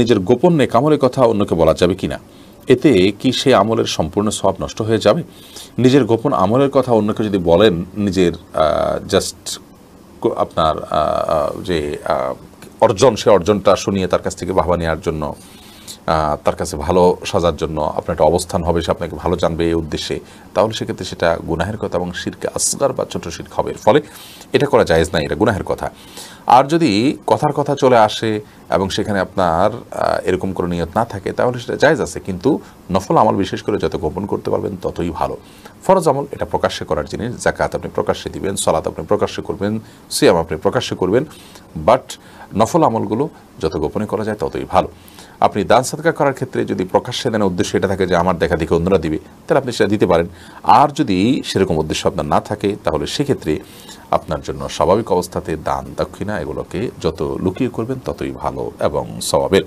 নিজের গোপন নেকামলের কথা অন্যকে বলা যাবে কিনা? এতে কি সে আমলের সম্পূর্ণ সব নষ্ট হয়ে যাবে? নিজের গোপন আমলের কথা অন্যকে যদি বলেন, নিজের জাস্ট আপনার যে অর্জন, সে অর্জনটা শুনিয়ে তার কাছ থেকে বাহবা নেওয়ার জন্য তার কাছে ভালো সাজার জন্য আপনার একটা অবস্থান হবে, সে আপনাকে ভালো জানবে এই উদ্দেশ্যে। তাহলে সেক্ষেত্রে সেটা গুনাহের কথা এবং শিরকে আসগার বা ছোট শির্ক হবে। ফলে এটা করা জায়েজ না, এটা গুনাহের কথা। আর যদি কথার কথা চলে আসে এবং সেখানে আপনার এরকম কোনো নিয়ত না থাকে, তাহলে সেটা জায়েজ আছে। কিন্তু নফল আমল বিশেষ করে যত গোপন করতে পারবেন, ততই ভালো। ফরজ আমল এটা প্রকাশ্যে করার জিনিস জাকাত আপনি প্রকাশ্যে দিবেন, সলাত আপনি প্রকাশ্যে করবেন, সিয়াম আপনি প্রকাশ্যে করবেন। বাট নফল আমলগুলো যত গোপনে করা যায় ততই ভালো। আপনি দান সাদকা করার ক্ষেত্রে যদি প্রকাশ্যে দেন উদ্দেশ্য এটা থাকে যে আমার দেখা দেখে অন্যরা দিবে, তাহলে আপনি সেটা দিতে পারেন। আর যদি সেরকম উদ্দেশ্য আপনার না থাকে, তাহলে সেক্ষেত্রে আপনার জন্য স্বাভাবিক অবস্থাতে দান, দক্ষিণা এগুলোকে যত লুকিয়ে করবেন ততই ভালো এবং স্বভাবের।